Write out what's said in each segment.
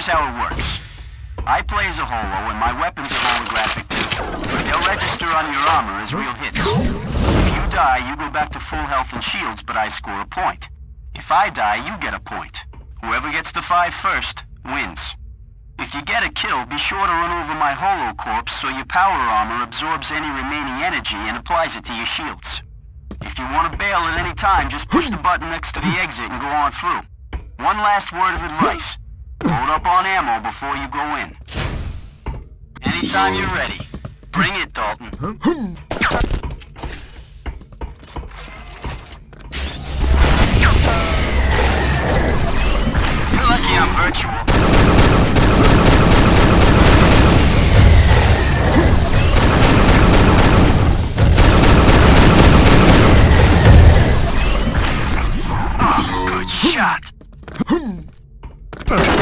Here's how it works. I play as a holo, and my weapons are holographic too. They'll register on your armor as real hits. If you die, you go back to full health and shields, but I score a point. If I die, you get a point. Whoever gets the five first, wins. If you get a kill, be sure to run over my holo corpse so your power armor absorbs any remaining energy and applies it to your shields. If you want to bail at any time, just push the button next to the exit and go on through. One last word of advice. Load up on ammo before you go in. Anytime you're ready. Bring it, Dalton. You're lucky I'm virtual. Ah, good shot. Hey now! Oh, good shot. Oh, good shot.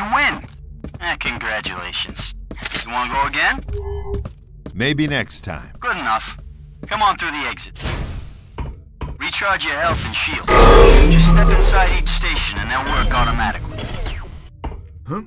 You win. Eh, congratulations. You want to go again? Maybe next time. Good enough. Come on through the exit. Recharge your health and shield. Just step inside each station and they'll work automatically. Huh?